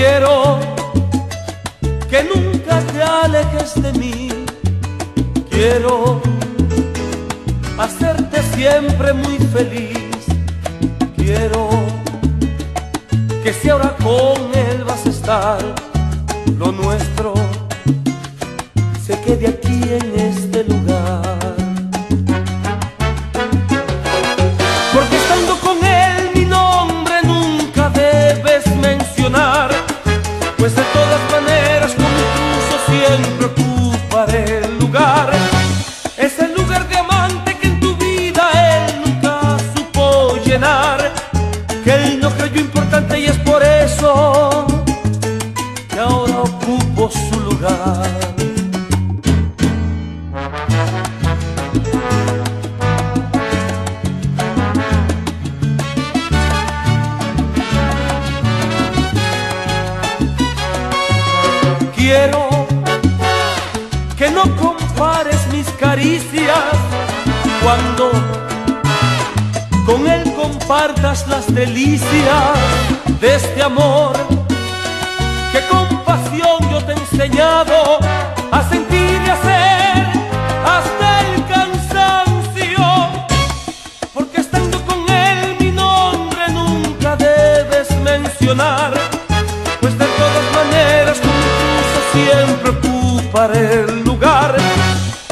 Quiero que nunca te alejes de mí. Quiero hacerte siempre muy feliz. Quiero que si ahora con él vas a estar, lo nuestro se quede aquí en este. Maneras con siempre ocuparé el lugar. Es el lugar de amante que en tu vida él nunca supo llenar, que él no creyó importante y es por eso que ahora ocupo su lugar. Quiero que no compares mis caricias cuando con él compartas las delicias de este amor que con pasión yo te he enseñado a sentir y hacer hasta el cansancio. Porque estando con él mi nombre nunca debes mencionar,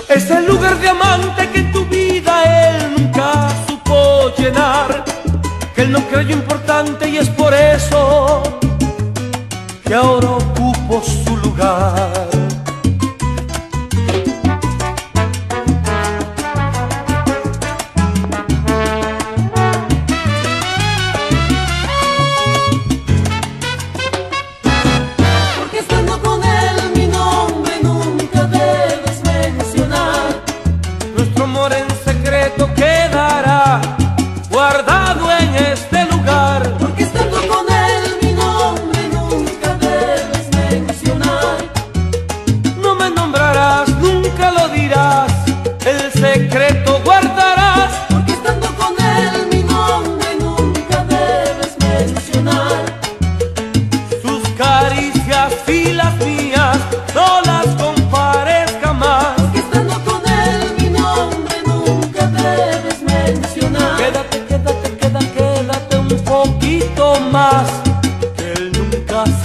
Es el lugar de amante que en tu vida él nunca supo llenar, que él no creyó importante y es por eso que ahora ocupo su lugar.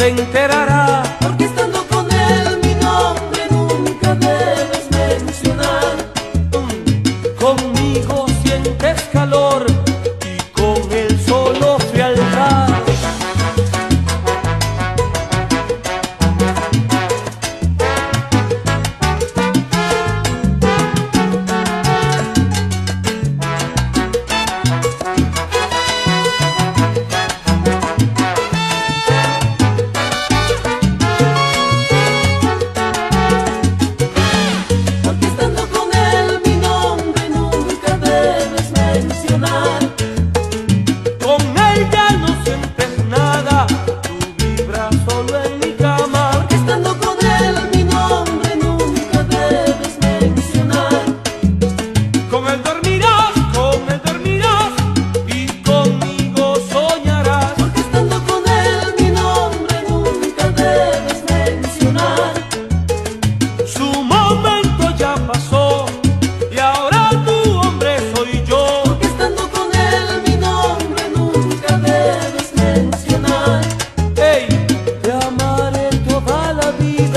Se enterará vida.